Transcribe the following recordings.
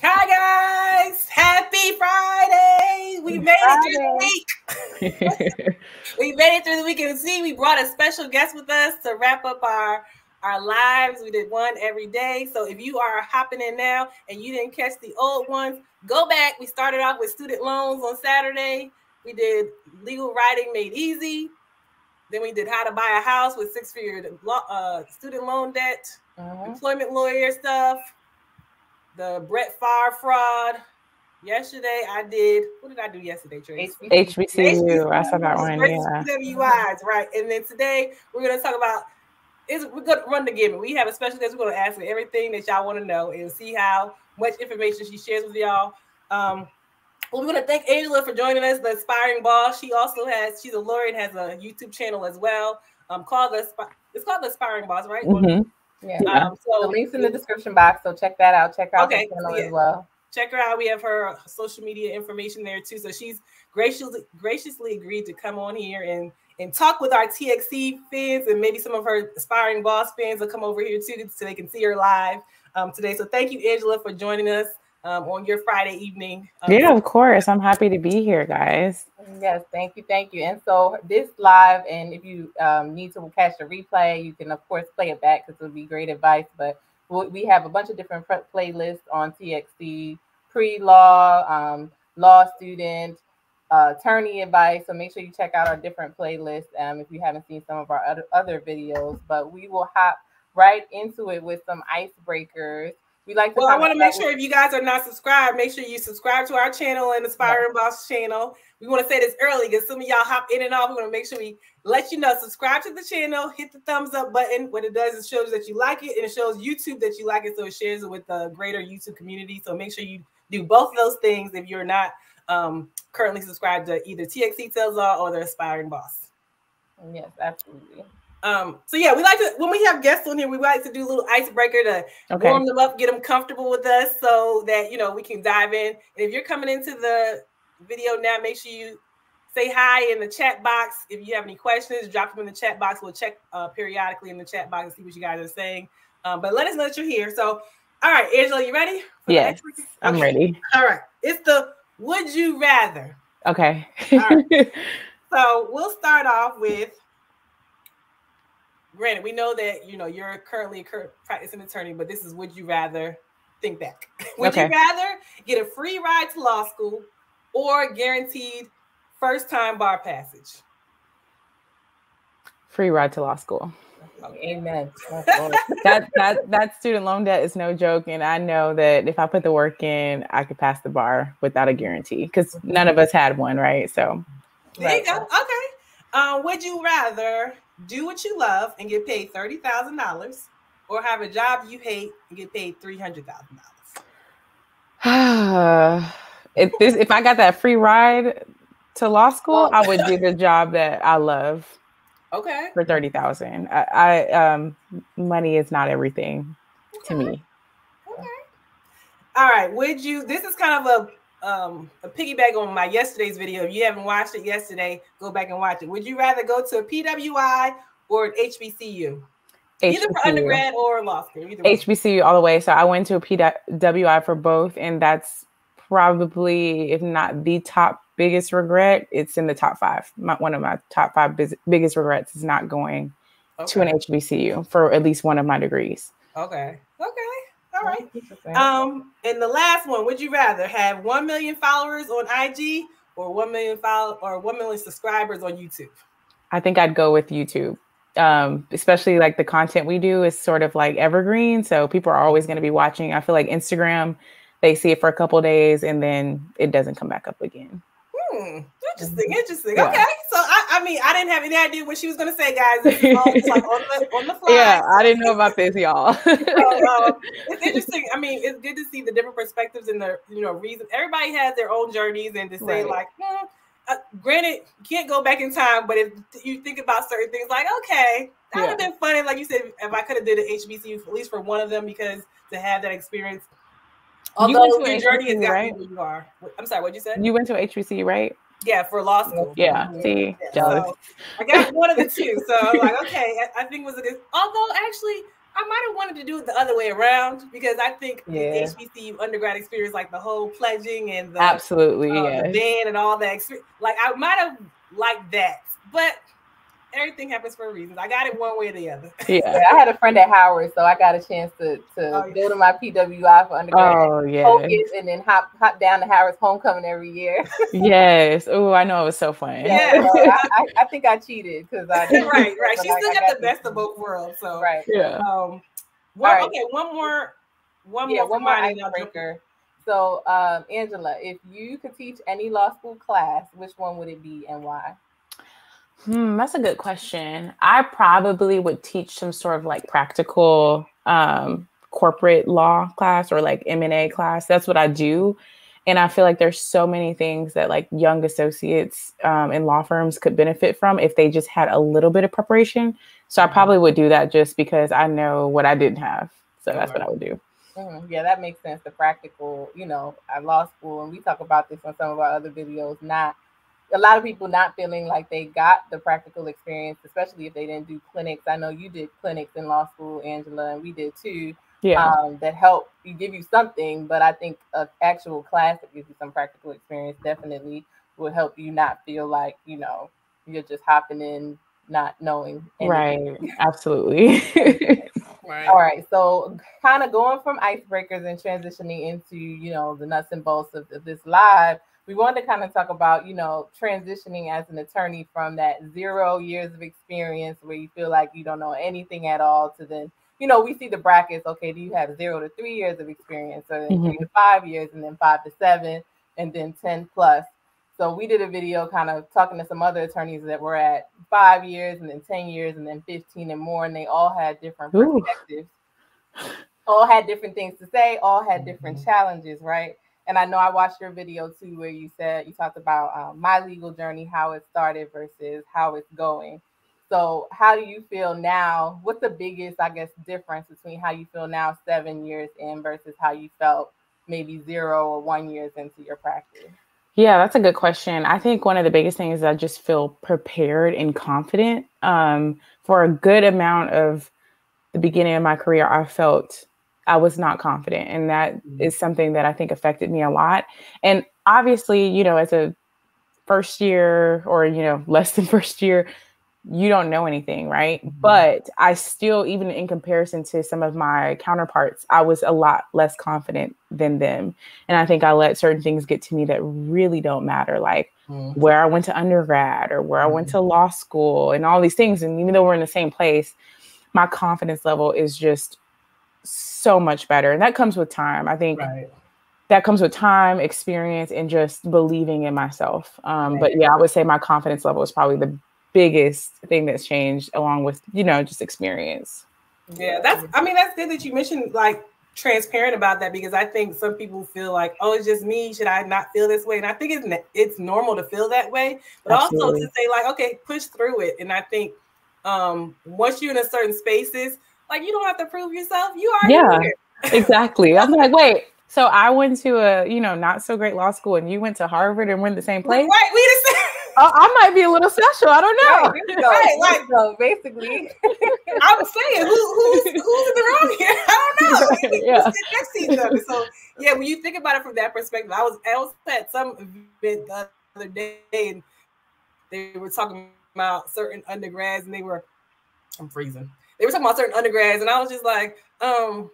Hi guys, happy Friday! We made it through the week. we made it through the week, and see, we brought a special guest with us to wrap up our our lives. We did one every day. So if you are hopping in now and you didn't catch the old ones, go back. We started off with student loans on Saturday. We did legal writing made easy. Then we did how to buy a house with six figure uh, student loan debt, uh-huh. employment lawyer stuff, the Brett Favre fraud. Yesterday I did. What did I do yesterday, Trace? HBCU. I saw that one. Yeah. Right? And then today we're gonna talk about. Is we're gonna run the gamut. We have a special guest. We're gonna ask her everything that y'all want to know and see how much information she shares with y'all. Um, well, we want to thank Angela for joining us, the aspiring boss. She also has, she's a lawyer and has a YouTube channel as well. Um, called the it's called the aspiring boss, right? Mm-hmm. Yeah. Um, so the links in the description box. So check that out. Check out okay, the channel yeah. as well. Check her out. We have her social media information there too. So she's graciously graciously agreed to come on here and and talk with our TXC fans and maybe some of her aspiring boss fans will come over here too so they can see her live um, today. So thank you, Angela, for joining us um, on your Friday evening. Um, yeah, of course. I'm happy to be here, guys. Yes, thank you, thank you. And so this live, and if you um, need to catch the replay, you can of course play it back because it would be great advice. But we have a bunch of different playlists on TXC, pre-law, um, law student, uh, attorney advice. So make sure you check out our different playlists um, if you haven't seen some of our other, other videos. But we will hop right into it with some icebreakers. We like to. Well, I want to make sure if you guys are not subscribed, make sure you subscribe to our channel and Aspiring yeah. Boss channel. We want to say this early because some of y'all hop in and off. We want to make sure we let you know. Subscribe to the channel, hit the thumbs up button. What it does is shows that you like it, and it shows YouTube that you like it, so it shares it with the greater YouTube community. So make sure you do both of those things if you're not um, currently subscribed to either TXC Tells All or the Aspiring Boss. Yes, absolutely. Um, so yeah, we like to when we have guests on here, we like to do a little icebreaker to okay. warm them up, get them comfortable with us, so that you know we can dive in. And if you're coming into the video now, make sure you say hi in the chat box. If you have any questions, drop them in the chat box. We'll check uh, periodically in the chat box and see what you guys are saying. Um, but let us know that you're here. So, all right, Angela, you ready? Yes, I'm ready. All right, it's the would you rather. Okay. So we'll start off with granted, we know that you know you're currently a practicing attorney, but this is would you rather think back? would okay. you rather get a free ride to law school or guaranteed first time bar passage? Free ride to law school. Amen. that that that student loan debt is no joke, and I know that if I put the work in, I could pass the bar without a guarantee because none of us had one, right? So there right. you go. Okay. Um, would you rather do what you love and get paid thirty thousand dollars, or have a job you hate and get paid three hundred thousand dollars? if this, if I got that free ride to law school, I would do the job that I love. Okay. For thirty thousand, I, I um, money is not everything okay. to me. Okay. All right. Would you? This is kind of a um a piggyback on my yesterday's video. If you haven't watched it yesterday, go back and watch it. Would you rather go to a PWI or an HBCU? HBCU. Either for undergrad or law school. Either HBCU all the way. So I went to a PWI for both, and that's probably, if not the top biggest regret, it's in the top five. My, one of my top five biz- biggest regrets is not going okay. to an HBCU for at least one of my degrees. Okay. All right. Um, and the last one, would you rather have one million followers on IG or one million follow or one million subscribers on YouTube? I think I'd go with YouTube. Um, especially like the content we do is sort of like evergreen, so people are always going to be watching. I feel like Instagram, they see it for a couple days and then it doesn't come back up again. Hmm. Interesting. Interesting. Yeah. Okay. So I, I mean, I didn't have any idea what she was going to say, guys. It's like on the on the fly. Yeah, I didn't know about this, y'all. so, um, it's interesting. I mean, it's good to see the different perspectives and the you know reason. Everybody has their own journeys, and to say right. like, hmm, uh, granted, you can't go back in time, but if you think about certain things, like, okay, that would have been funny. Like you said, if I could have did an HBCU at least for one of them, because to have that experience Although you your journey has right? you are. I'm sorry, what'd you say? You went to HBC, right? Yeah, for law school. Yeah, see, yeah. So I got one of the two. So I'm like, okay, I, I think it was a good. Although actually, I might have wanted to do it the other way around because I think Yeah. the HBCU undergrad experience, like the whole pledging and the, Absolutely, uh, yeah. the band and all that, like I might have liked that, but everything happens for a reason. I got it one way or the other. Yeah. Yeah, I had a friend at Howard, so I got a chance to to Oh, yeah. go to my PWI for undergrad. Oh yeah. Focus and then hop hop down to Howard's homecoming every year. Yes. Oh, I know it was so fun. Yeah. so I, I, I think I cheated because I right, right. She I- still I got the best of both worlds. So Right. Yeah. Um, one, All right. okay, one more, one yeah, more, one more mine, and I'll jump- icebreaker. So, um, Angela, if you could teach any law school class, which one would it be and why? Hmm, that's a good question. I probably would teach some sort of like practical um, corporate law class or like M and A class. That's what I do, and I feel like there's so many things that like young associates um, in law firms could benefit from if they just had a little bit of preparation. So I probably would do that just because I know what I didn't have. So that's what I would do. Mhm, Yeah, that makes sense. The practical, you know, at law school, and we talk about this on some of our other videos. Not a lot of people not feeling like they got the practical experience, especially if they didn't do clinics. I know you did clinics in law school, Angela, and we did too. Yeah. Um, that help you give you something, but I think an actual class that gives you some practical experience definitely will help you not feel like you know you're just hopping in, not knowing. anything. right. Absolutely. Right. All right, so kind of going from icebreakers and transitioning into you know the nuts and bolts of, of this live, we wanted to kind of talk about you know transitioning as an attorney from that zero years of experience where you feel like you don't know anything at all to then you know we see the brackets. Okay, do you have zero to three years of experience, or then three to mm-hmm. five years, and then five to seven, and then ten plus. So we did a video kind of talking to some other attorneys that were at five years and then 10 years and then 15 and more, and they all had different Ooh. perspectives. All had different things to say, all had different mm-hmm. challenges, right? And I know I watched your video too, where you said you talked about um, my legal journey, how it started versus how it's going. So, how do you feel now? What's the biggest, I guess, difference between how you feel now, seven years in, versus how you felt maybe zero or one years into your practice? Yeah, that's a good question. I think one of the biggest things is I just feel prepared and confident. Um, for a good amount of the beginning of my career, I felt I was not confident. And that mm-hmm. is something that I think affected me a lot. And obviously, you know, as a first year or, you know, less than first year, you don't know anything, right? Mm-hmm. But I still, even in comparison to some of my counterparts, I was a lot less confident than them. And I think I let certain things get to me that really don't matter, like mm-hmm. where I went to undergrad or where I went to law school and all these things. And even though we're in the same place, my confidence level is just so much better. And that comes with time. I think Right. that comes with time, experience, and just believing in myself. Um, But yeah, I would say my confidence level is probably the biggest thing that's changed, along with you know just experience. Yeah, that's. I mean, that's good that you mentioned like transparent about that because I think some people feel like, oh, it's just me. Should I not feel this way? And I think it's it's normal to feel that way, but also to say like, okay, push through it. And I think um once you're in a certain spaces, like you don't have to prove yourself. You are Yeah. here. exactly. I'm like, wait. So I went to a you know not so great law school, and you went to Harvard, and we're in the same place. Right, we the same. I, I might be a little special. I don't know. Right. Right, like- so basically, I'm saying, who, who's who's in the room here? I don't know. Yeah. Next to each other. So yeah, when you think about it from that perspective, I was I was at some event the other day and they were talking about certain undergrads and they were I'm freezing. They were talking about certain undergrads and I was just like, um,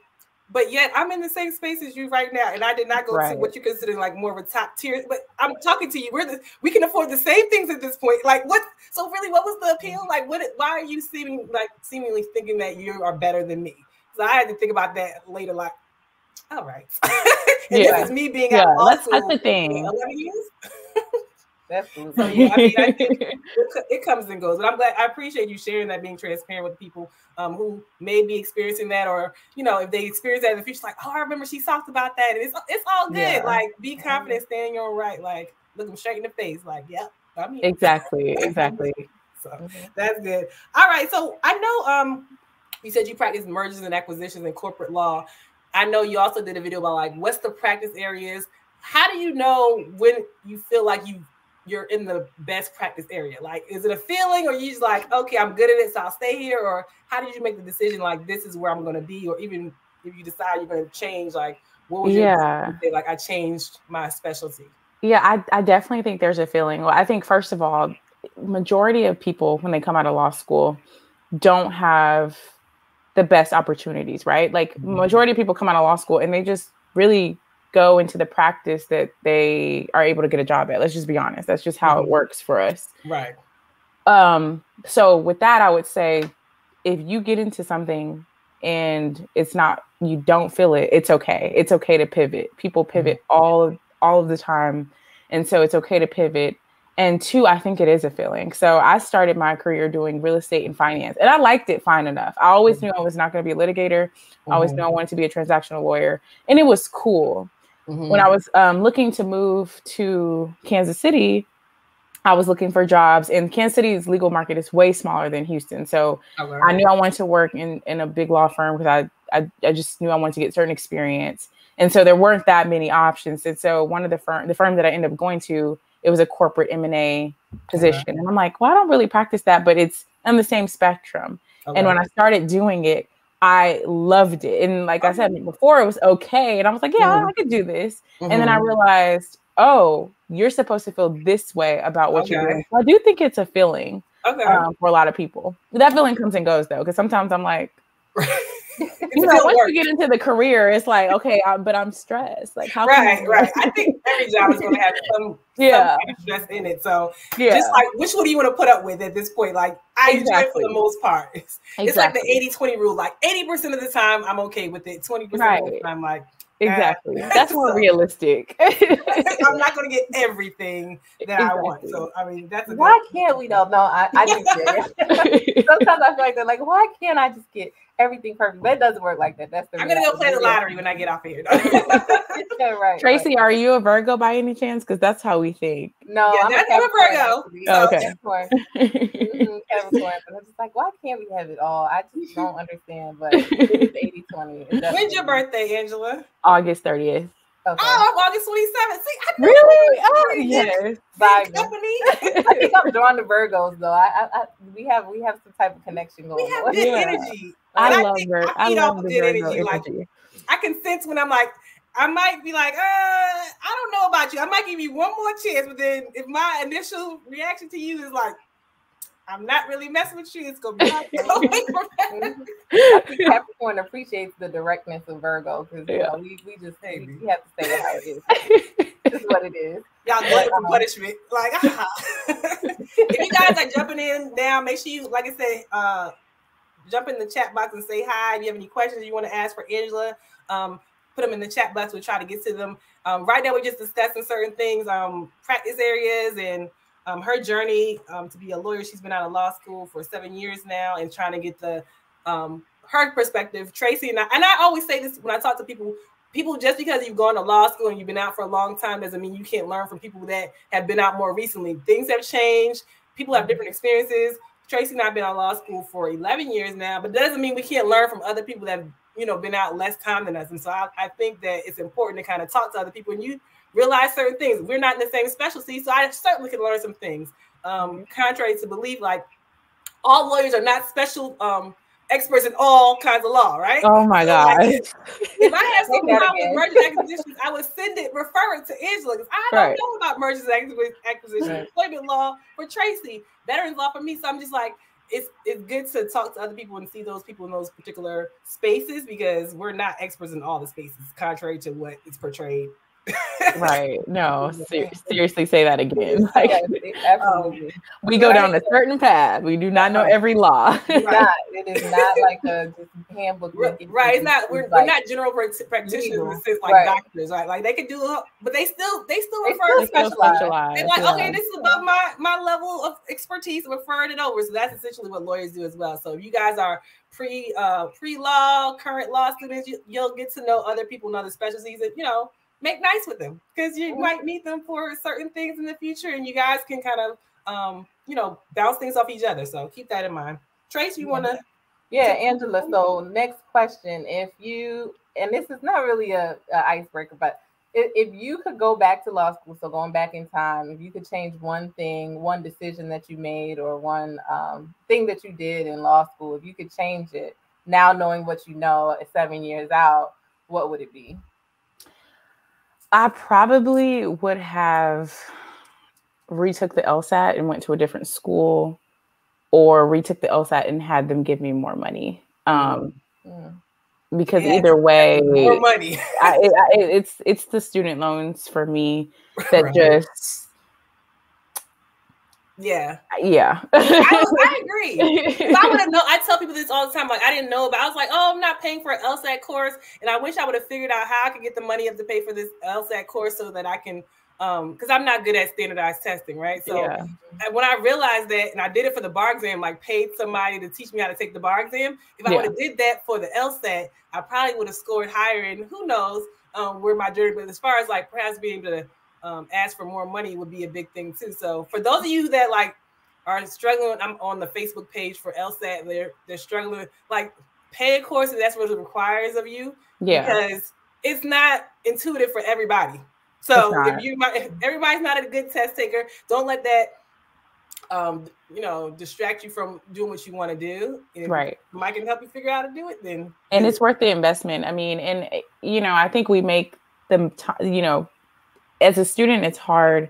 but yet I'm in the same space as you right now, and I did not go to what you consider like more of a top tier. But I'm talking to you. We're the, we can afford the same things at this point. Like what? So really, what was the appeal? Like what? Why are you seeming like seemingly thinking that you are better than me? So I had to think about that later. Like, all right, and Yeah. this is me being Yeah, at law that's- the thing. 11 years. that's I mean, I it, it comes and goes. But I'm glad I appreciate you sharing that, being transparent with people um, who may be experiencing that, or you know, if they experience that in the future, like, oh, I remember she talked about that, and it's it's all good. Yeah. Like, be confident, stand your right. Like, look them straight in the face. Like, yep, I mean, exactly, exactly. So Mhm. that's good. All right, so I know um, you said you practice mergers and acquisitions and corporate law. I know you also did a video about like what's the practice areas. How do you know when you feel like you you're in the best practice area? Like, is it a feeling, or you just like, okay, I'm good at it, so I'll stay here, or how did you make the decision? Like, this is where I'm going to be, or even if you decide you're going to change, like, what was yeah. your like? I changed my specialty. Yeah, I, I definitely think there's a feeling. Well, I think first of all, majority of people when they come out of law school don't have the best opportunities, right? Like mm-hmm. majority of people come out of law school and they just really go into the practice that they are able to get a job at. Let's just be honest. That's just how mm-hmm. it works for us. Right. Um, so with that, I would say if you get into something and it's not you don't feel it, it's okay. It's okay to pivot. People pivot mm-hmm. all all of the time. And so it's okay to pivot. And two, I think it is a feeling. So I started my career doing real estate and finance, and I liked it fine enough. I always mm-hmm. knew I was not going to be a litigator. Mm-hmm. I always mm-hmm. knew I wanted to be a transactional lawyer, and it was cool. Mm-hmm. When I was um, looking to move to Kansas City, I was looking for jobs, and Kansas City's legal market is way smaller than Houston. So okay. I knew I wanted to work in, in a big law firm because I, I I just knew I wanted to get certain experience, and so there weren't that many options. And so one of the firm the firm that I ended up going to, it was a corporate M and A position, okay. and I'm like, well, I don't really practice that, but it's on the same spectrum. Okay. And when I started doing it, I loved it. And like I said before, it was okay. And I was like, yeah, mm-hmm. I could do this. Mm-hmm. And then I mm-hmm. realized, oh, you're supposed to feel this way about what okay. you're doing. So I do think it's a feeling okay. um, for a lot of people. That feeling comes and goes though, because sometimes I'm like, you know, once you get into the career, it's like, okay, I, but I'm stressed. Like, how? Right, right. I think every job is going to have some, yeah. some stress in it. So, yeah. just like, which one do you want to put up with at this point? Like, I exactly. enjoy for the most part. It's, exactly. it's like the 80 20 rule. Like, 80% of the time, I'm okay with it. 20% right. of the time, I'm like, Exactly. That's more so, realistic. I'm not going to get everything that exactly. I want. So, I mean, that's why can't we though? No, I, I just sometimes I feel like they're like, why can't I just get everything perfect. That doesn't work like that. That's the. I'm gonna go play the lottery when I get off here. yeah, right. Tracy, right. are you a Virgo by any chance? Because that's how we think. No, yeah, I'm, I'm a Virgo. Oh, okay. Capricorn. mm-hmm, Capricorn. But I'm just like, why can't we have it all? I just don't understand. But it's 80 20. When's your birthday, Angela? August 30th. Okay. Oh, I'm August 27th. See, I really? Oh, yes. Bye. Company. I think I'm drawn to Virgos, though. I, I, I, we have we have some type of connection going. We have good yeah. energy. I, I love her. I, I love the Virgo energy. Like, I can sense when I'm like, I might be like, uh, I don't know about you. I might give you one more chance, but then if my initial reaction to you is like, I'm not really messing with you. It's gonna be hard I think Capricorn appreciates the directness of Virgo because you know we, we just hey, we, we have to say how it is. this is what it is. Y'all glutton for punishment. Like if you guys are jumping in now, make sure you like I said, uh jump in the chat box and say hi. If you have any questions you want to ask for Angela, um, put them in the chat box. We'll try to get to them. Um, right now, we're just discussing certain things, um, practice areas, and um, her journey um, to be a lawyer. She's been out of law school for seven years now, and trying to get the um, her perspective. Tracy and I, and I always say this when I talk to people. People, just because you've gone to law school and you've been out for a long time doesn't mean you can't learn from people that have been out more recently. Things have changed. People have different experiences. Tracy and I've been on law school for 11 years now, but doesn't mean we can't learn from other people that have, you know, been out less time than us. And so I, I think that it's important to kind of talk to other people and you realize certain things. We're not in the same specialty, so I certainly can learn some things. Um, contrary to believe, like all lawyers are not special um, experts in all kinds of law, right? Oh my god! Like, if I have some problem with mergers and acquisitions, I would send it, refer it to Angela because I don't right. know about mergers and acquisitions, right. employment law for Tracy, veterans law for me. So I'm just like, it's it's good to talk to other people and see those people in those particular spaces because we're not experts in all the spaces, contrary to what is portrayed right. No, ser- seriously, say that again. Like, absolutely. we go right. down a certain path. We do not know every law. It's not, it is not like a handbook. Right. right. It's not. We're, like, we're not general practitioners. It's like right. doctors, right? Like they could do, but they still they still refer to specialized. specialized. They're like, yeah. okay, this is above my my level of expertise. Referring it over. So that's essentially what lawyers do as well. So if you guys are pre uh pre law, current law students, you, you'll get to know other people in other specialties, and you know make nice with them because you might meet them for certain things in the future and you guys can kind of um, you know bounce things off each other. So keep that in mind. Trace you want to yeah angela so next question if you and this is not really a, a icebreaker but if you could go back to law school, so going back in time, if you could change one thing, one decision that you made, or one um, thing that you did in law school, if you could change it now, knowing what you know seven years out, what would it be? I probably would have retook the LSAT and went to a different school, or retook the LSAT and had them give me more money. Um, mm because yeah, either way, more money. I, it, I, it's it's the student loans for me that right. just. Yeah. Yeah. I, I, agree. I would have known. I tell people this all the time. Like I didn't know, but I was like, "Oh, I'm not paying for an LSAT course," and I wish I would have figured out how I could get the money up to pay for this LSAT course so that I can um because i'm not good at standardized testing right so yeah. when i realized that and i did it for the bar exam like paid somebody to teach me how to take the bar exam if i yeah. would have did that for the lsat i probably would have scored higher and who knows um where my journey but as far as like perhaps being able to um, ask for more money would be a big thing too. So for those of you that like are struggling i'm on the facebook page for lsat they're they're struggling like pay a course and that's what it requires of you. Yeah. Because it's not intuitive for everybody. So if you might, everybody's not a good test taker, don't let that um you know distract you from doing what you want to do. If right. mike can help you figure out how to do it then and it's worth the investment. I mean and eh, you know i think we make them you know as a student it's hard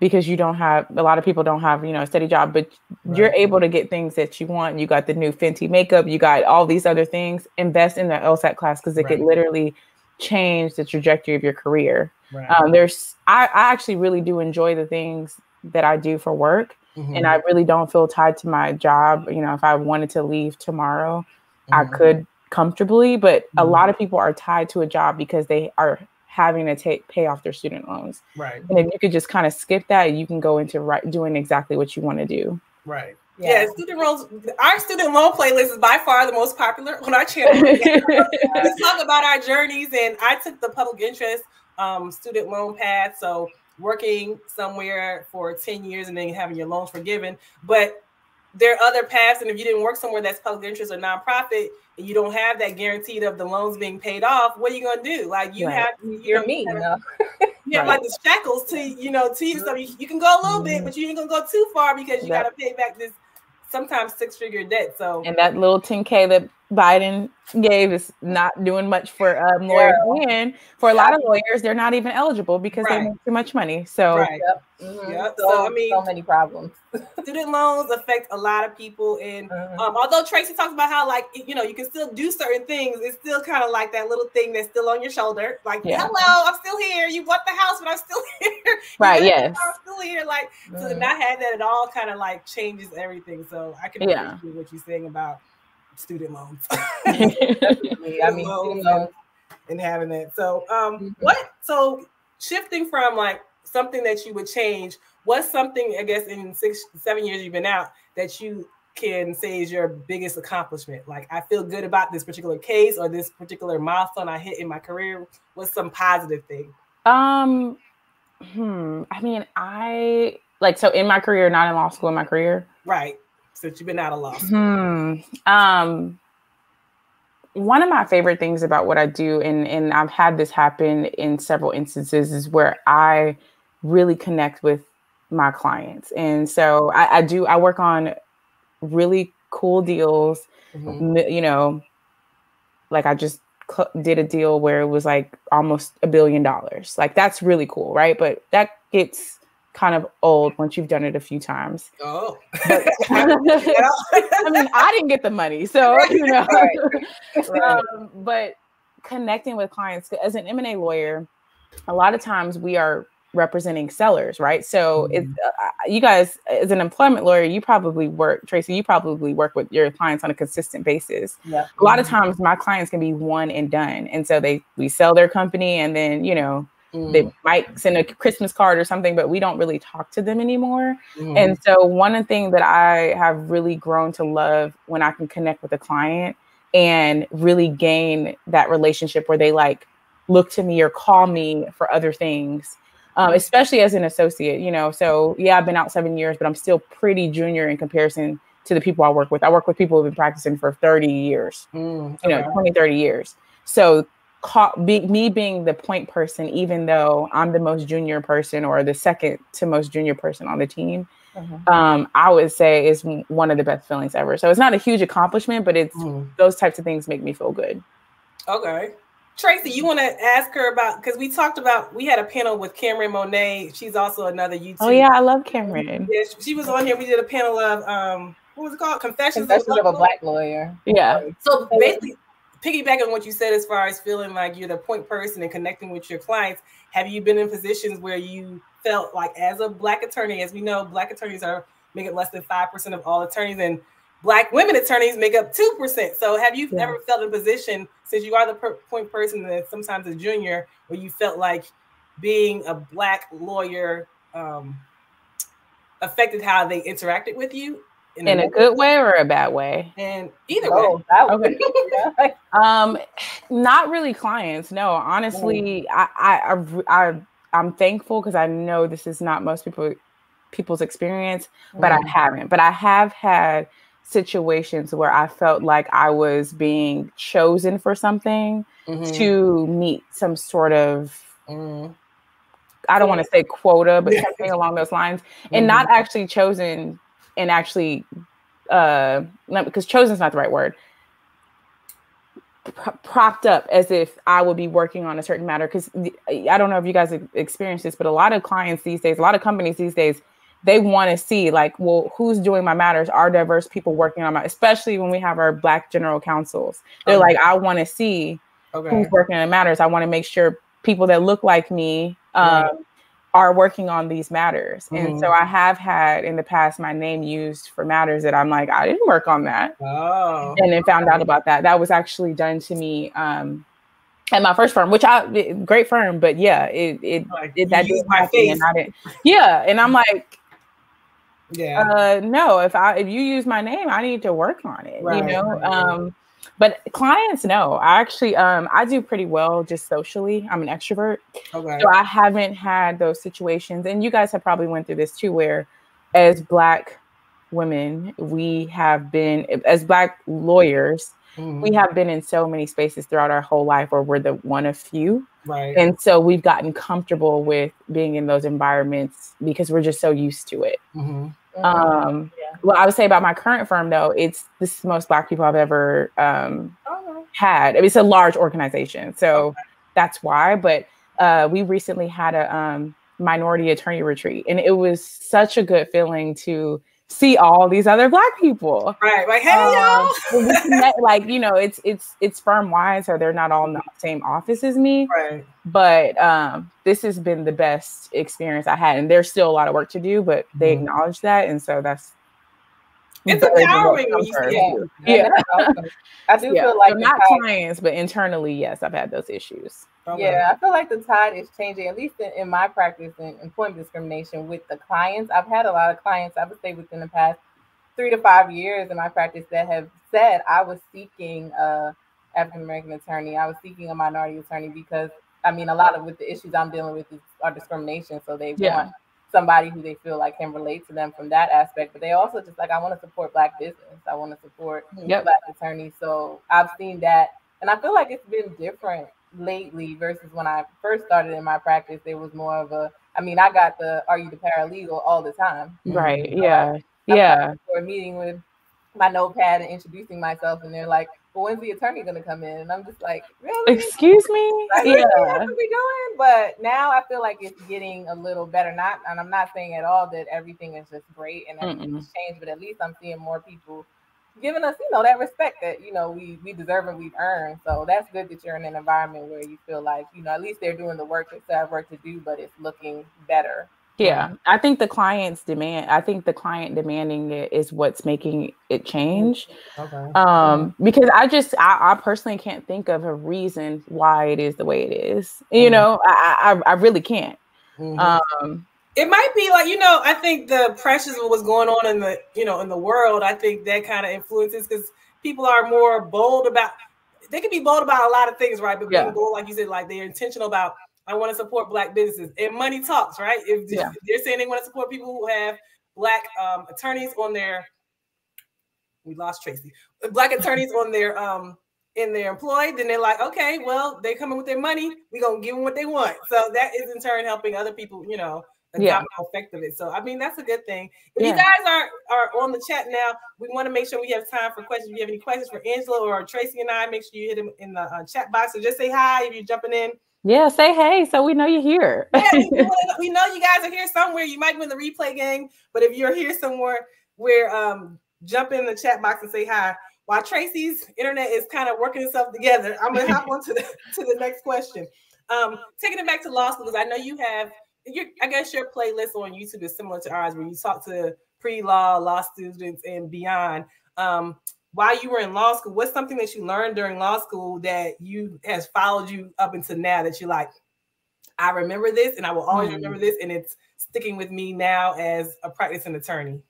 because you don't have a lot of people don't have you know a steady job but right. you're able to get things that you want you got the new fenty makeup you got all these other things invest in the lsat class because it right. could literally change the trajectory of your career Right. Um, there's I, I actually really do enjoy the things that I do for work. Mm-hmm. And I really don't feel tied to my job. You know, if I wanted to leave tomorrow, mm-hmm. I could comfortably, but mm-hmm. a lot of people are tied to a job because they are having to take pay off their student loans. Right. And if you could just kind of skip that, you can go into right doing exactly what you want to do. Right. Yeah. yeah, student loans. Our student loan playlist is by far the most popular on our channel. we talk about our journeys, and I took the public interest um, student loan path. So working somewhere for 10 years and then having your loans forgiven. But there are other paths, and if you didn't work somewhere that's public interest or nonprofit, and you don't have that guaranteed of the loans being paid off, what are you gonna do? Like you right. have you you're know, me, you know. you have right. like the shackles to you know to you. So you, you can go a little mm-hmm. bit, but you ain't gonna go too far because you gotta pay back this sometimes six figure debt. So and that little 10k that Biden gave is not doing much for um, lawyers. Yeah. And for a lot of lawyers, they're not even eligible because right. they make too much money. So, right. yep. Mm-hmm. Yep. So, so, I mean, so many problems. student loans affect a lot of people. And mm-hmm. um, although Tracy talks about how, like, you know, you can still do certain things, it's still kind of like that little thing that's still on your shoulder. Like, yeah. hello, I'm still here. You bought the house, but I'm still here. right. Yes. I'm still here. Like, mm-hmm. so to not have that at all kind of like changes everything. So I can yeah. appreciate what you're saying about student loans. I mean, student loans and having that. So, um, mm-hmm. what? So, shifting from like something that you would change, what's something I guess in six, seven years you've been out that you can say is your biggest accomplishment? Like, I feel good about this particular case or this particular milestone I hit in my career. What's some positive thing? Um, hmm. I mean, I like so in my career, not in law school, in my career, right? Since you've been out of law Hmm. Um, one of my favorite things about what I do, and and I've had this happen in several instances, is where I really connect with my clients, and so I, I do. I work on really cool deals. Mm-hmm. You know, like I just did a deal where it was like almost a billion dollars. Like that's really cool, right? But that gets kind of old once you've done it a few times. Oh, but, I mean, I didn't get the money, so you know. Right. Right. Um, but connecting with clients as an M&A lawyer, a lot of times we are representing sellers, right? So mm-hmm. it's uh, you guys as an employment lawyer, you probably work Tracy, you probably work with your clients on a consistent basis. Yeah. A lot of times my clients can be one and done. And so they we sell their company and then, you know, Mm. They might send a Christmas card or something, but we don't really talk to them anymore. Mm. And so, one thing that I have really grown to love when I can connect with a client and really gain that relationship where they like look to me or call me for other things, um, especially as an associate, you know. So, yeah, I've been out seven years, but I'm still pretty junior in comparison to the people I work with. I work with people who've been practicing for 30 years, mm, okay. you know, 20, 30 years. So caught be, me being the point person, even though I'm the most junior person or the second to most junior person on the team. Mm-hmm. Um, I would say is one of the best feelings ever. So it's not a huge accomplishment, but it's mm. those types of things make me feel good. Okay. Tracy, you want to ask her about because we talked about we had a panel with Cameron Monet. She's also another YouTube. Oh yeah, I love Cameron. Yeah, she was on here. We did a panel of um, what was it called? Confessions, Confessions of, a Black Lawyer. Yeah. So basically, piggybacking on what you said as far as feeling like you're the point person and connecting with your clients, have you been in positions where you felt like as a black attorney, as we know, black attorneys are making less than five percent of all attorneys, and black women attorneys make up 2%. So have you yeah. ever felt in a position, since you are the per- point person and sometimes a junior, where you felt like being a black lawyer um, affected how they interacted with you? In, in a, good way or a bad way? And either oh, way. Okay. um, not really clients. No, honestly, mm. I, I, I, I, I'm thankful because I know this is not most people people's experience, but mm. I haven't. But I have had situations where I felt like I was being chosen for something mm-hmm. to meet some sort of mm. I don't want to say quota, but something along those lines, mm-hmm. and not actually chosen and actually uh because chosen is not the right word propped up as if I would be working on a certain matter because I don't know if you guys experience this, but a lot of clients these days, a lot of companies these days, they want to see like, well, who's doing my matters? Are diverse people working on my, especially when we have our black general counsels. They're okay. like, I want to see okay. who's working on matters. I want to make sure people that look like me um, right. Are working on these matters. Mm-hmm. And so mm-hmm. I have had in the past my name used for matters that I'm like, I didn't work on that. Oh. And then found out about that. That was actually done to me. Um, at my first firm, which I great firm, but yeah, it it, like, it that did my face. And I didn't, yeah, and I'm like, yeah. Uh, no, if I if you use my name, I need to work on it. Right. You know. Um, but clients know. I actually um I do pretty well just socially. I'm an extrovert. Okay. So I haven't had those situations. And you guys have probably went through this too, where as black women, we have been as black lawyers, mm-hmm. we have been in so many spaces throughout our whole life where we're the one of few. Right. And so we've gotten comfortable with being in those environments because we're just so used to it. Mm-hmm. Mm-hmm. Um, yeah. Well, I would say about my current firm, though, it's this is the most Black people I've ever um, oh. had. I mean, it's a large organization, so okay. that's why. But uh, we recently had a um, minority attorney retreat, and it was such a good feeling to see all these other black people. Right. Like, hey um, y'all. connect, like, you know, it's it's it's firm wide, so they're not all in the same office as me. Right. But um, this has been the best experience I had. And there's still a lot of work to do, but they mm-hmm. acknowledge that. And so that's it's empowering when you see it. Yeah. Awesome. I do yeah. feel like so not clients, but internally, yes, I've had those issues. Okay. Yeah, I feel like the tide is changing, at least in, in, my practice in employment discrimination with the clients. I've had a lot of clients, I would say within the past three to five years in my practice that have said I was seeking a African American attorney, I was seeking a minority attorney because I mean a lot of with the issues I'm dealing with is, are discrimination. So they yeah. want somebody who they feel like can relate to them from that aspect. But they also just like I want to support black business. I want to support hmm. yep. black attorneys. So I've seen that and I feel like it's been different lately versus when I first started in my practice, there was more of a. I mean, I got the "Are you the paralegal?" all the time. Right. So yeah. I, yeah. For a meeting with my notepad and introducing myself, and they're like, "Well, when's the attorney going to come in?" And I'm just like, "Really? Excuse me? Like, yeah. What are we doing?" But now I feel like it's getting a little better. Not, and I'm not saying at all that everything is just great and everything's changed, but at least I'm seeing more people giving us, you know, that respect that you know we we deserve and we've earned. So that's good that you're in an environment where you feel like you know at least they're doing the work that they have work to do, but it's looking better. Yeah, I think the client's demand. I think the client demanding it is what's making it change. Okay. Um, because I just, I, I personally can't think of a reason why it is the way it is. You mm-hmm. know, I, I, I really can't. Mm-hmm. Um, it might be like you know i think the pressures of what's going on in the you know in the world i think that kind of influences because people are more bold about they can be bold about a lot of things right but yeah. being bold like you said like they're intentional about i want to support black businesses and money talks right if, yeah. they're saying they want to support people who have black um, attorneys on their we lost tracy black attorneys on their um and they're employed, then they're like, okay, well, they come in with their money, we're gonna give them what they want. So that is in turn helping other people, you know, the yeah. effect of it. So I mean, that's a good thing. If yeah. you guys are are on the chat now, we want to make sure we have time for questions. If you have any questions for Angela or Tracy and I, make sure you hit them in the uh, chat box or just say hi if you're jumping in. Yeah, say hey, so we know you're here. yeah, we, know you guys are here somewhere. You might be in the replay game, but if you're here somewhere, where um jump in the chat box and say hi. While Tracy's internet is kind of working itself together, I'm gonna hop on to the to the next question. Um, taking it back to law school, because I know you have your I guess your playlist on YouTube is similar to ours, where you talk to pre-law, law students, and beyond. Um, while you were in law school, what's something that you learned during law school that you has followed you up until now that you're like? I remember this, and I will always mm. remember this, and it's sticking with me now as a practicing attorney.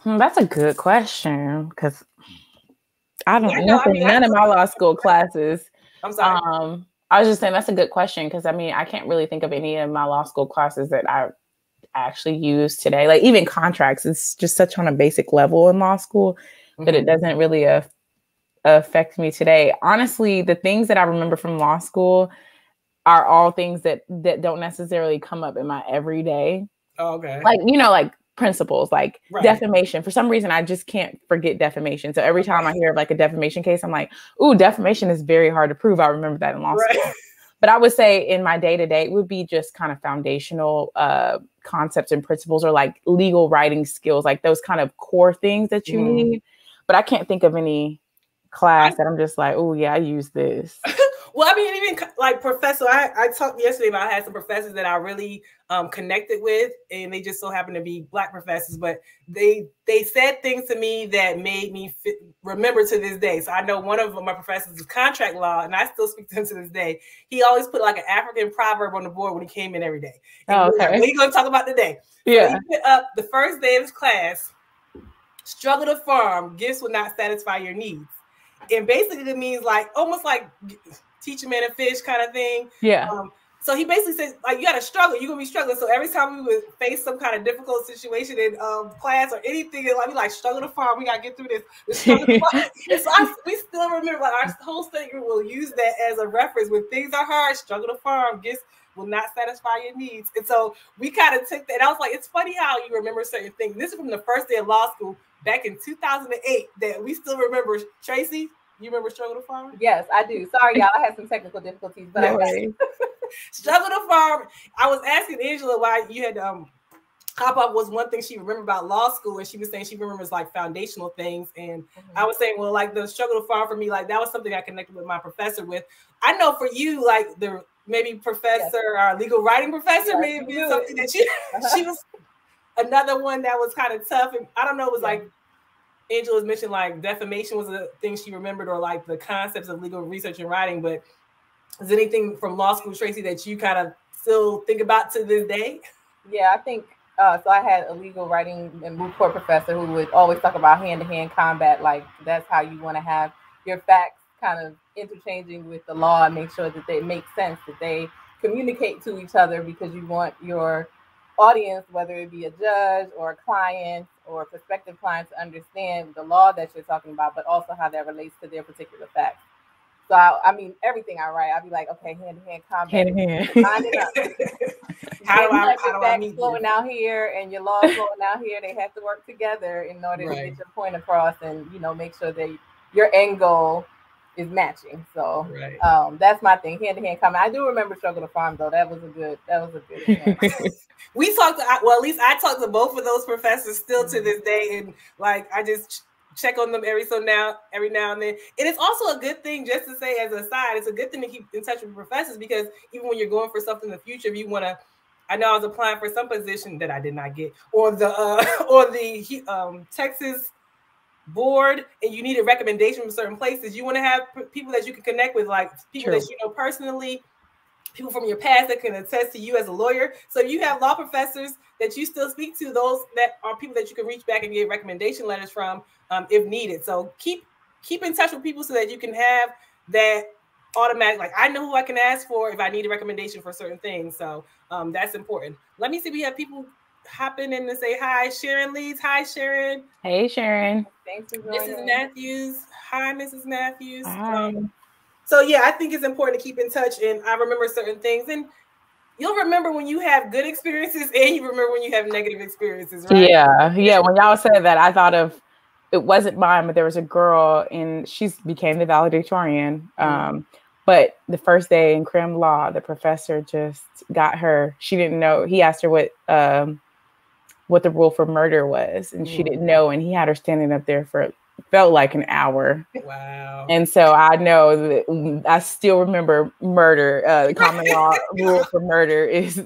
Hmm, that's a good question because I don't yeah, know I mean, none of my law school classes. I'm sorry. Um, I was just saying that's a good question because I mean I can't really think of any of my law school classes that I actually use today. Like even contracts, it's just such on a basic level in law school mm-hmm. that it mm-hmm. doesn't really uh, affect me today. Honestly, the things that I remember from law school are all things that that don't necessarily come up in my everyday. Oh, okay. Like you know, like principles like right. defamation for some reason i just can't forget defamation so every time i hear of like a defamation case i'm like ooh defamation is very hard to prove i remember that in law right. school but i would say in my day-to-day it would be just kind of foundational uh, concepts and principles or like legal writing skills like those kind of core things that you mm. need but i can't think of any class that i'm just like oh yeah i use this Well, I mean, even like professor, I, I talked yesterday about I had some professors that I really um, connected with, and they just so happen to be black professors, but they they said things to me that made me fit, remember to this day. So I know one of my professors is contract law, and I still speak to him to this day. He always put like an African proverb on the board when he came in every day. And oh, okay. Like, what are you going to talk about today? Yeah. So he put up the first day of his class. Struggle to farm, gifts will not satisfy your needs. And basically, it means like almost like teach a man to fish kind of thing. Yeah. Um, so he basically says like, you got to struggle. You're gonna be struggling. So every time we would face some kind of difficult situation in um, class or anything, like we like struggle to farm. We gotta get through this. so I, we still remember like our whole study group will use that as a reference when things are hard. Struggle to farm gets will not satisfy your needs. And so we kind of took that. And I was like, it's funny how you remember certain things. This is from the first day of law school back in 2008 that we still remember. Tracy, you remember Struggle to Farm? Yes, I do. Sorry, y'all. I had some technical difficulties, but no I Struggle to Farm. I was asking Angela why you had um hop up was one thing she remembered about law school, and she was saying she remembers like foundational things. And mm-hmm. I was saying, well, like the struggle to farm for me, like that was something I connected with my professor with. I know for you, like the maybe professor yes. or legal writing professor, yes, maybe something that she uh-huh. she was another one that was kind of tough. And I don't know, it was yeah. like Angela's mentioned like defamation was a thing she remembered, or like the concepts of legal research and writing. But is anything from law school, Tracy, that you kind of still think about to this day? Yeah, I think uh, so. I had a legal writing and moot court professor who would always talk about hand to hand combat. Like that's how you want to have your facts kind of interchanging with the law and make sure that they make sense, that they communicate to each other because you want your audience, whether it be a judge or a client or prospective clients to understand the law that you're talking about, but also how that relates to their particular facts. So I, I mean, everything I write, I'll be like, okay, hand in hand combat. Hand in hand. how do I, how do I meet flowing out here and your law flowing out here? They have to work together in order right. to get your point across and you know make sure that your end goal is matching. So right. um, that's my thing, hand to hand combat. I do remember struggle to farm though. That was a good. That was a good. we talked. To, well, at least I talked to both of those professors still to this day, and like I just check on them every so now, every now and then. And it's also a good thing, just to say as a side, it's a good thing to keep in touch with professors because even when you're going for something in the future, if you want to. I know I was applying for some position that I did not get, or the uh, or the um, Texas board and you need a recommendation from certain places, you want to have people that you can connect with, like people True. that you know personally, people from your past that can attest to you as a lawyer. So you have law professors that you still speak to, those that are people that you can reach back and get recommendation letters from um, if needed. So keep keep in touch with people so that you can have that automatic. Like I know who I can ask for if I need a recommendation for certain things. So um, that's important. Let me see. We have people hopping in to say hi. Sharon Leeds. Hi, Sharon. Hey, Sharon. Thanks for joining Mrs. Matthews. Hi, Mrs. Matthews. Hi. Um, so yeah, I think it's important to keep in touch, and I remember certain things, and you'll remember when you have good experiences, and you remember when you have negative experiences, right? Yeah, yeah. When y'all said that, I thought of it wasn't mine, but there was a girl, and she became the valedictorian. Mm-hmm. Um, but the first day in crim law, the professor just got her. She didn't know. He asked her what um, what the rule for murder was, and she Mm. didn't know. And he had her standing up there for felt like an hour. Wow. And so I know that I still remember murder. Uh, the common law rule for murder is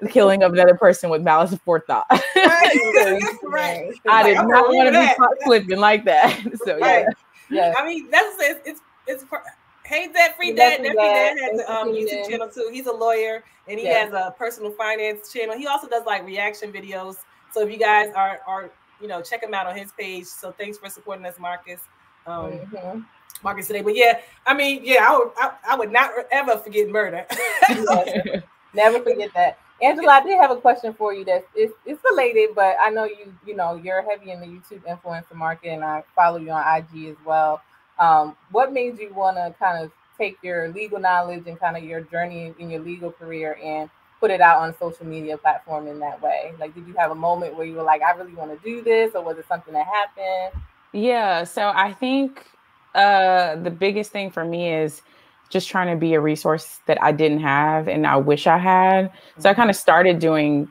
the killing of another person with malice aforethought. forethought. right. right. I did Like, not want to be that. caught slipping like that. So yeah, Right. Yes. I mean, that's it's it's, it's Hey Dad, Free Dad, Free Dad. Dad has a um, YouTube channel too. He's a lawyer and he Yeah. has a personal finance channel. He also does like reaction videos. So if you guys are are you know check him out on his page. So thanks for supporting us, Marcus. Um, Mhm. Marcus today, but yeah, I mean, yeah, I would I, I would not ever forget murder. Never forget that. Angela, I did have a question for you that's it's, it's related, but I know you, you know, you're heavy in the YouTube influencer market and I follow you on IG as well. Um, what made you want to kind of take your legal knowledge and kind of your journey in your legal career and put it out on social media platform in that way? Like, did you have a moment where you were like, I really want to do this, or was it something that happened? yeah. So I think uh, the biggest thing for me is just trying to be a resource that I didn't have and I wish I had. So I kind of started doing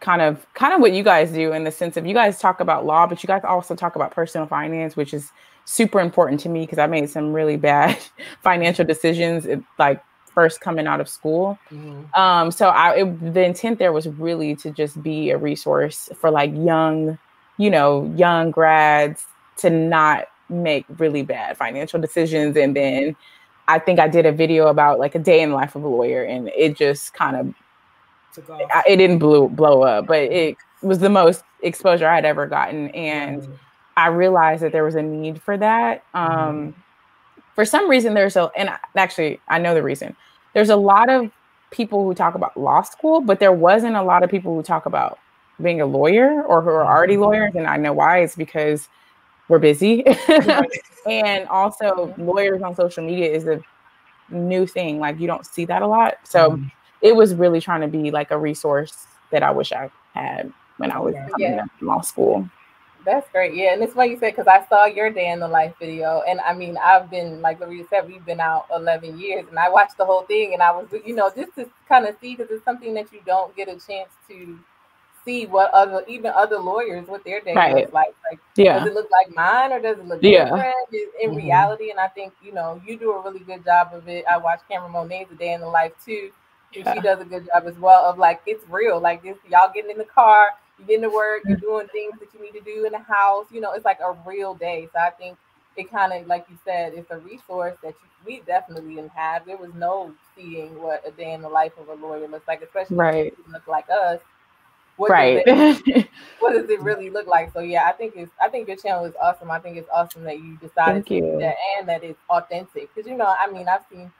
kind of kind of what you guys do in the sense of you guys talk about law, but you guys also talk about personal finance, which is super important to me because I made some really bad financial decisions it- like first coming out of school. Mhm. Um, so I it, the intent there was really to just be a resource for like young, you know, young grads to not make really bad financial decisions. And then I think I did a video about like a day in the life of a lawyer, and it just kind of. I- it didn't blow blow up, but it was the most exposure I'd ever gotten, and Mhm. I realized that there was a need for that. Um, For some reason, there's a, and actually, I know the reason. There's a lot of people who talk about law school, but there wasn't a lot of people who talk about being a lawyer or who are already lawyers. And I know why. It's because we're busy. and also, lawyers on social media is a new thing. Like, you don't see that a lot. So, Mhm. it was really trying to be like a resource that I wish I had when I was Yeah. coming Yeah. up in law school. That's great. Yeah, and it's funny you said because I saw your day in the life video, and I mean I've been like Larissa said, we've been out eleven years, and I watched the whole thing, and I was you know just to kind of see because it's something that you don't get a chance to see what other even other lawyers what their day Right. looks like. Like Yeah. does it look like mine or does it look Yeah. different in, Mhm. reality? And I think you know you do a really good job of it. I watched Cameron Monet's A Day in the Life too. And Yeah. she does a good job as well of like it's real. Like this, y'all getting in the car, you getting to work, you're doing things that you need to do in the house. You know, it's like a real day. So I think it kind of like you said, it's a resource that you, we definitely didn't have. There was no seeing what a day in the life of a lawyer looks like, especially Right. if you look like us. What right. Does it, what does it really look like? So yeah, I think it's I think your channel is awesome. I think it's awesome that you decided Thank to do that and that it's authentic. Because you know, I mean, I've seen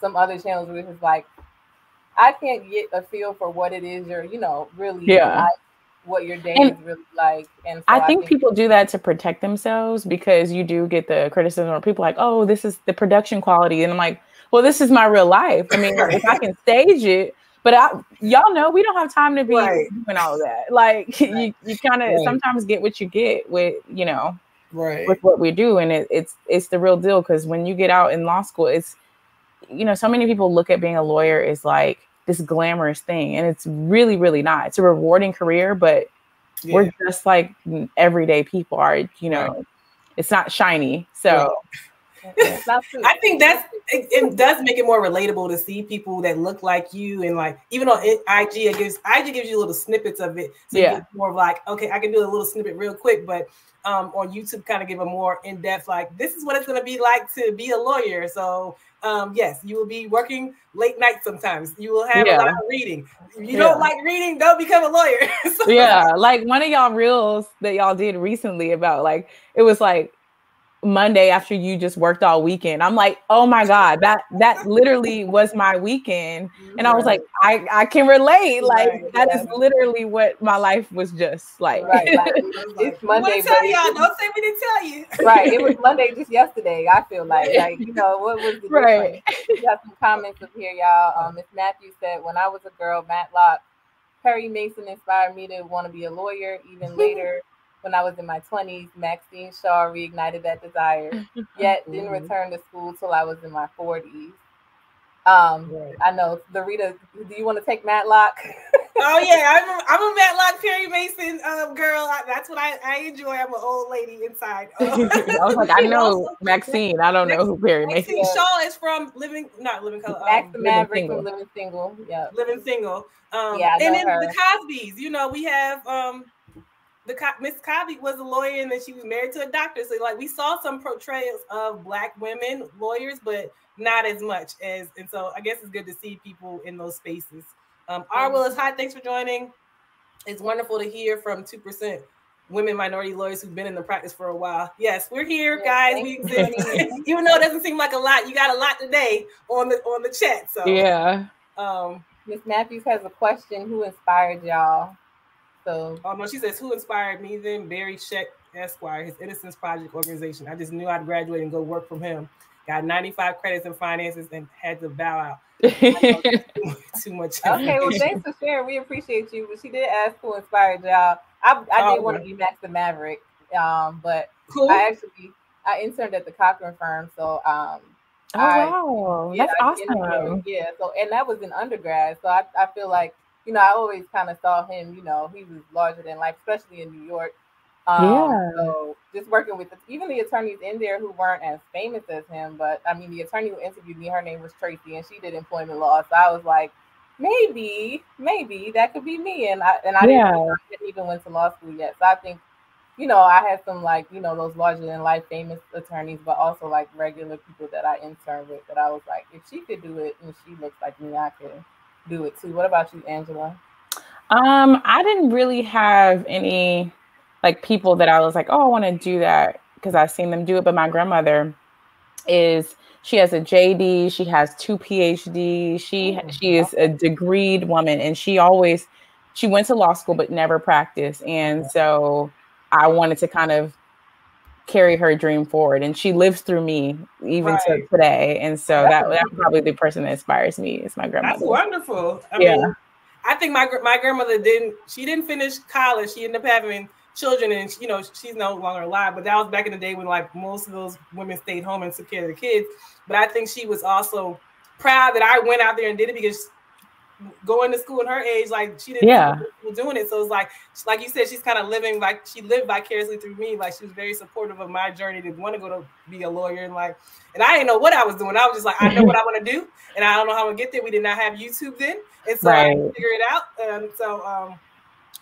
some other channels where it's like I can't get a feel for what it is you're, you know, really Yeah. What your day And is really like. And so I think people do that to protect themselves because you do get the criticism or people like, oh, this is the production quality. And I'm like, well, this is my real life. I mean, if I can stage it, but I, y'all know we don't have time to be Right. doing all that. Like you, you kind of Right. sometimes get what you get with, you know, Right. with what we do. And it, it's, it's the real deal. Cause when you get out in law school, it's, you know, so many people look at being a lawyer is like this glamorous thing. And it's really, really not. It's a rewarding career, but Yeah. we're just like everyday people are you know it's not shiny so true. I think that's it, it does make it more relatable to see people that look like you and like even on it- IG it gives IG gives you little snippets of it. So Yeah. you get more of like, okay, I can do a little snippet real quick, but um on YouTube kind of give a more in-depth like this is what it's gonna be like to be a lawyer. So um yes, you will be working late night sometimes. You will have a lot of reading. If you Yeah. don't like reading, don't become a lawyer. So- yeah like one of y'all reels that y'all did recently about like it was like Monday after you just worked all weekend. I'm like, oh my God, that that literally was my weekend. And I was like, I, I can relate. Like right, that yeah. is literally what my life was just like. Right. Like, it's Monday. Tell y'all, don't say we didn't tell you. right. It was Monday just yesterday. I feel like like, you know, what was the right. We got some comments up here, y'all. Um, Miss Matthew said, when I was a girl, Matlock Perry Mason inspired me to want to be a lawyer. Even later, when I was in my 20s, Maxine Shaw reignited that desire, yet didn't return to school till I was in my 40s. Um, right. I know, Dorita, do you want to take Matlock? oh yeah, I'm a, I'm a Matlock Perry Mason um, girl. I, that's what I, I enjoy. I'm an old lady inside. I was like, I know Maxine. I don't know who Perry Mason. Maxine Shaw is from Living, not Living Color. Max um, the Maverick from Living Single. Yeah, Living Single. Um, yeah, and then her. the Cosbys. You know, we have um, the Miss Cosby was a lawyer and then she was married to a doctor. So like we saw some portrayals of black women lawyers, but not as much as. And so I guess it's good to see people in those spaces. Um, R. Willis, hi, thanks for joining. It's wonderful to hear from two percent women minority lawyers who've been in the practice for a while. Yes, we're here, guys. We exist. Even though it doesn't seem like a lot, you got a lot today on the on the chat. So yeah. Um, Miss Matthews has a question. Who inspired y'all? So, oh no, she says, "Who inspired me?" Then Barry Scheck Esquire, his Innocence Project organization. I just knew I'd graduate and go work from him. Got 95 credits in finances and had to bow out. too much. Okay, well, thanks for sharing. We appreciate you. But she did ask who inspired y'all. I, I did oh, want to be Max the Maverick, um, but cool. I actually I interned at the Cochran firm, so um, Oh I, wow, yeah, that's awesome. Yeah, so and that was in undergrad, so I, I feel like you know, I always kind of saw him, you know, he was larger than life, especially in New York. Um, yeah. So just working with the, even the attorneys in there who weren't as famous as him, but I mean, the attorney who interviewed me, her name was Tracy, and she did employment law. So I was like, maybe, maybe that could be me. And I and I, yeah. didn't, I didn't even went to law school yet. So I think, you know, I had some like you know those larger than life famous attorneys, but also like regular people that I interned with. That I was like, if she could do it and she looks like me, I could do it too. What about you, Angela? Um, I didn't really have any like people that I was like, oh, I want to do that because I've seen them do it. But my grandmother is she has a JD, she has two PhD, she oh, she is a degreed woman, and she always she went to law school but never practiced, and so I wanted to kind of carry her dream forward and she lives through me even right. to today and so that, that's probably the person that inspires me is my grandmother. That's wonderful. I yeah. mean, i think my my grandmother didn't she didn't finish college. She ended up having children and you know she's no longer alive but that was back in the day when like most of those women stayed home and took care of the kids. But i think she was also proud that i went out there and did it because going to school in her age, like she didn't yeah doing it. So it's like like you said, she's kind of living like she lived vicariously through me. Like she was very supportive of my journey to want to go to be a lawyer and like and I didn't know what I was doing. I was just like, I know what I want to do, and I don't know how I'm gonna get there. We did not have YouTube then, and so right. I figure it out. And so um,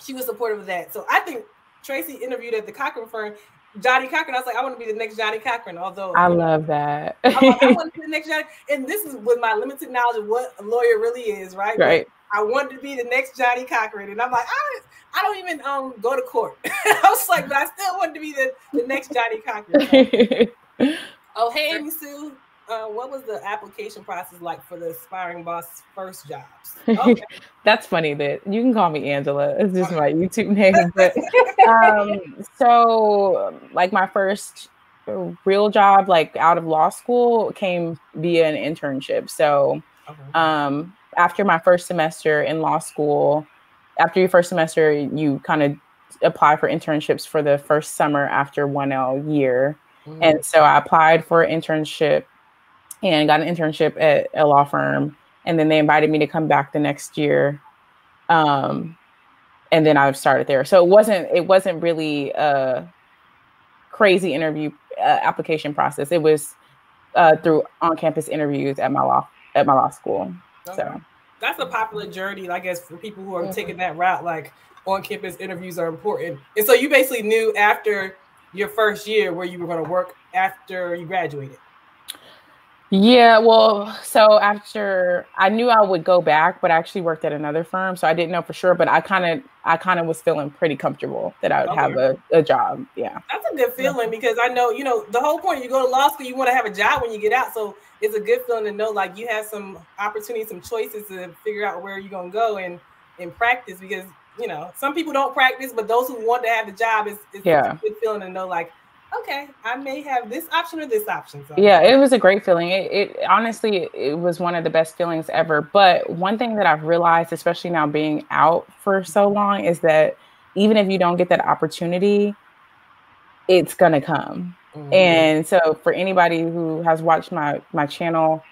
she was supportive of that. So I think Tracy interviewed at the Cochran firm Johnnie Cochran. I was like, I want to be the next Johnnie Cochran. Although I love that. like, I want to be the next Johnnie. And this is with my limited knowledge of what a lawyer really is, right? Right. But I wanted to be the next Johnnie Cochran, and I'm like, I, I don't even um go to court. I was like, but I still wanted to be the, the next Johnnie Cochran. oh, hey, Amy Sue uh, what was the application process like for the aspiring boss first jobs? Okay. That's funny that you can call me Angela. It's just my YouTube name. But um, so, like my first real job, like out of law school, came via an internship. So, um, after my first semester in law school, after your first semester, you kind of apply for internships for the first summer after 1L year. Mm. And so I applied for an internship and got an internship at a law firm. And then they invited me to come back the next year. Um, and then I've started there. So it wasn't it wasn't really a crazy interview uh, application process. It was uh, through on campus interviews at my law at my law school. Okay. So that's a popular journey, I guess, for people who are mm-hmm. taking that route. Like on campus interviews are important. And so you basically knew after your first year where you were going to work after you graduated. Yeah, well, so after I knew I would go back, but I actually worked at another firm, so I didn't know for sure. But I kind of, I kind of was feeling pretty comfortable that I would okay. have a, a job. Yeah, that's a good feeling because I know, you know, the whole point you go to law school, you want to have a job when you get out. So it's a good feeling to know like you have some opportunities, some choices to figure out where you're gonna go and in practice because you know some people don't practice, but those who want to have the job is, is yeah. a good feeling to know like okay, I may have this option or this option. So. Yeah, it was a great feeling. It, it honestly, it was one of the best feelings ever. But one thing that I've realized, especially now being out for so long, is that even if you don't get that opportunity, it's gonna come. Mm-hmm. And so, for anybody who has watched my my channel,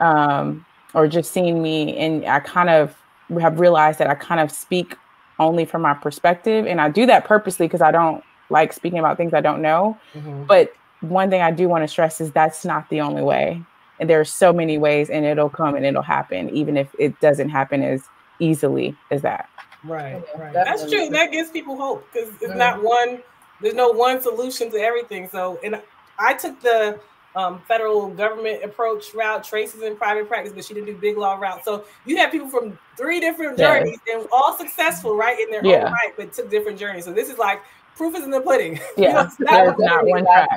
um, or just seen me, and I kind of have realized that I kind of speak only from my perspective, and I do that purposely because I don't like speaking about things I don't know. Mm-hmm. But one thing I do want to stress is that's not the only way. And there are so many ways, and it'll come and it'll happen, even if it doesn't happen as easily as that. Right, right. That's true. That gives people hope because it's mm-hmm. not one. There's no one solution to everything. So, and I took the um, federal government approach route. Tracy's in private practice, but she didn't do big law route. So you have people from three different journeys and all successful, right, in their yeah. own right, but took different journeys. So this is like proof is in the pudding. Yeah, you know, there's not one track.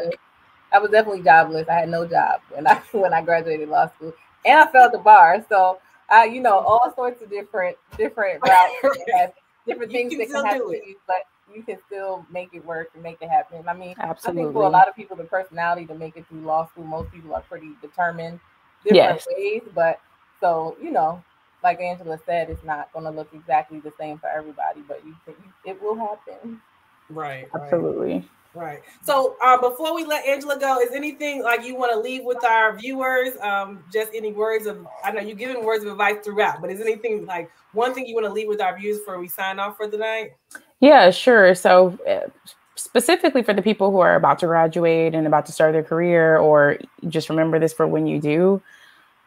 I was definitely jobless. I had no job when I when I graduated law school, and I failed the bar. So I, you know, all sorts of different different routes, different things that can happen to you, but you can still make it work and make it happen. I mean, Absolutely. I think for a lot of people, the personality to make it through law school, most people are pretty determined different yes. ways. But so you know, like Angela said, it's not going to look exactly the same for everybody, but you think it will happen. Right. Absolutely. Right. So um, before we let Angela go, is anything like you want to leave with our viewers? Um, just any words of I know you're giving words of advice throughout, but is anything like one thing you want to leave with our viewers before we sign off for the night? Yeah, sure. So uh, specifically for the people who are about to graduate and about to start their career, or just remember this for when you do,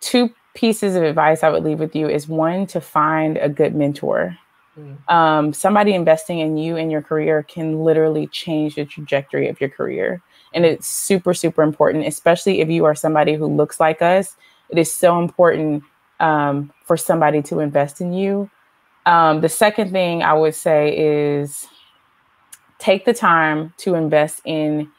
two pieces of advice I would leave with you is one to find a good mentor. Um, somebody investing in you and your career can literally change the trajectory of your career. And it's super, super important, especially if you are somebody who looks like us. It is so important um, for somebody to invest in you. Um, the second thing I would say is take the time to invest in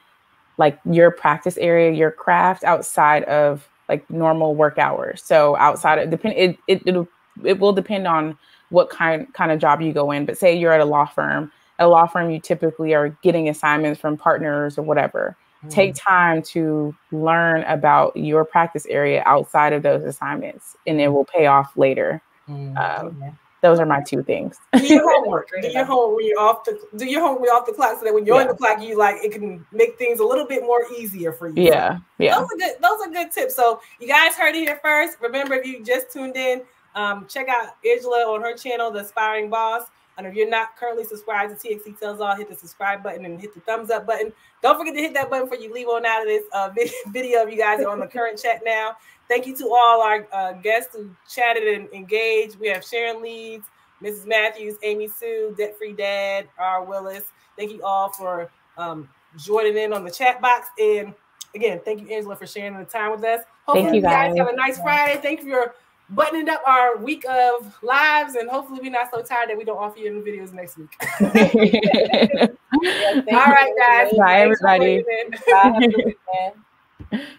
like your practice area, your craft outside of like normal work hours. So outside of depend it it it'll, it will depend on what kind kind of job you go in. But say you're at a law firm. At a law firm, you typically are getting assignments from partners or whatever. Mm. Take time to learn about your practice area outside of those assignments, and it will pay off later. Mm. Um, Those are my two things. do your homework. do your homework when you're off the do your homework off the clock so that when you're yeah. on the clock, you like it can make things a little bit more easier for you. Yeah, yeah. Those are good. Those are good tips. So you guys heard it here first. Remember, if you just tuned in, um, check out Angela on her channel, The Aspiring Boss. And if you're not currently subscribed to TXC Tells All, hit the subscribe button and hit the thumbs up button. Don't forget to hit that button before you leave on out of this uh, video if you guys are on the current chat now. Thank you to all our uh, guests who chatted and engaged. We have Sharon Leeds, Mrs. Matthews, Amy Sue, Debt Free Dad, R. Willis. Thank you all for um, joining in on the chat box. And again, thank you, Angela, for sharing the time with us. Hopefully, thank you guys. guys have a nice Friday. Thank you for your buttoning up our week of lives, and hopefully we're not so tired that we don't offer you any videos next week. yeah, All right, guys. Bye, everybody. Bye.